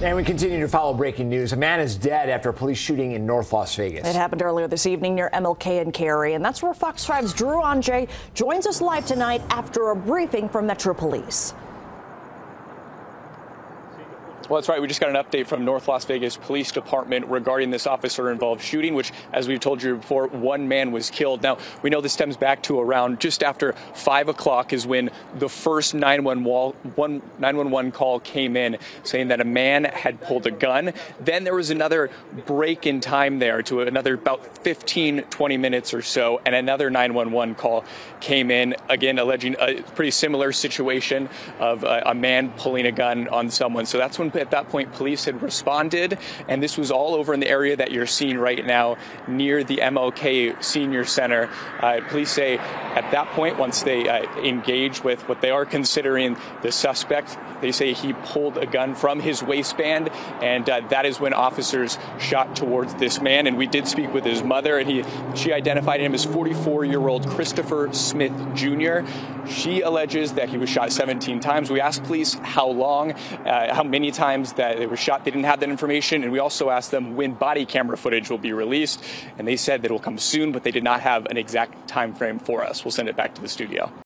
And we continue to follow breaking news. A man is dead after a police shooting in North Las Vegas. It happened earlier this evening near MLK and Cary, and that's where Fox 5's Drew Andre joins us live tonight after a briefing from Metro Police. Well, that's right. We just got an update from North Las Vegas Police Department regarding this officer involved shooting, which, as we've told you before, one man was killed. Now, we know this stems back to around just after 5 o'clock is when the first 911 call came in saying that a man had pulled a gun. Then there was another break in time there to another about 15, 20 minutes or so, and another 911 call came in, again, alleging a pretty similar situation of a, a man pulling a gun on someone. So that's when at that point, police had responded, and this was all over in the area that you're seeing right now near the MLK Senior Center. Uh, police say at that point, once they uh, with what they are considering the suspect, they say he pulled a gun from his waistband, and uh, that is when officers shot towards this man. And we did speak with his mother, and he she identified him as 44-year-old Christopher Smith Jr. She alleges that he was shot 17 times. We asked police how long, uh, how many times times that they were shot. They didn't have that information, and we also asked them when body camera footage will be released, and they said that it will come soon, but they did not have an exact time frame for us. We'll send it back to the studio.